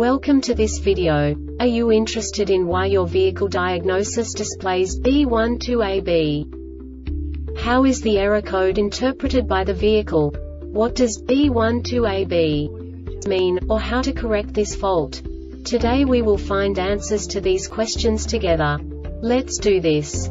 Welcome to this video. Are you interested in why your vehicle diagnosis displays B12AB? How is the error code interpreted by the vehicle? What does B12AB mean, or how to correct this fault? Today we will find answers to these questions together. Let's do this.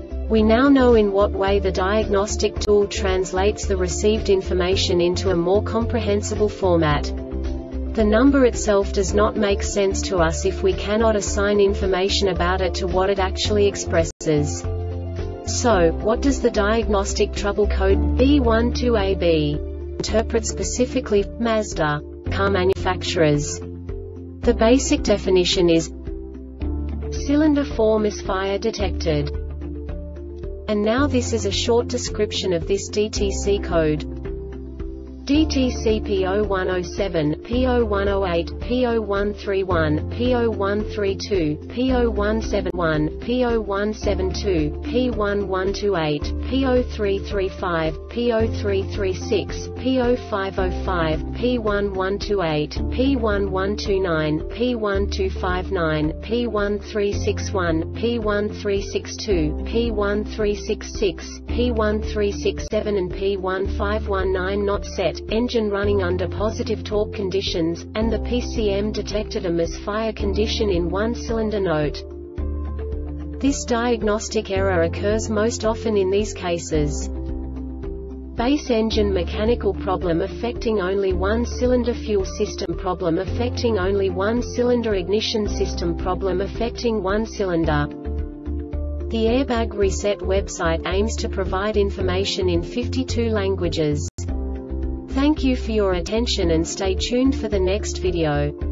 We now know in what way the diagnostic tool translates the received information into a more comprehensible format. The number itself does not make sense to us if we cannot assign information about it to what it actually expresses. So, what does the diagnostic trouble code B12AB interpret specifically Mazda car manufacturers? The basic definition is cylinder 4 misfire detected. And now this is a short description of this DTC code. DTC P0107, P0108, P0131, P0132, P0171, P0172, P1128, P0335, P0336, P0505, P1128, P1129, P1259, P1361, P1362, P1366, P1367 and P1519 not set engine running under positive torque conditions, and the PCM detected a misfire condition in one cylinder note. This diagnostic error occurs most often in these cases. Base engine mechanical problem affecting only one cylinder fuel system problem affecting only one cylinder ignition system problem affecting one cylinder. The Airbag Reset website aims to provide information in 52 languages. Thank you for your attention and stay tuned for the next video.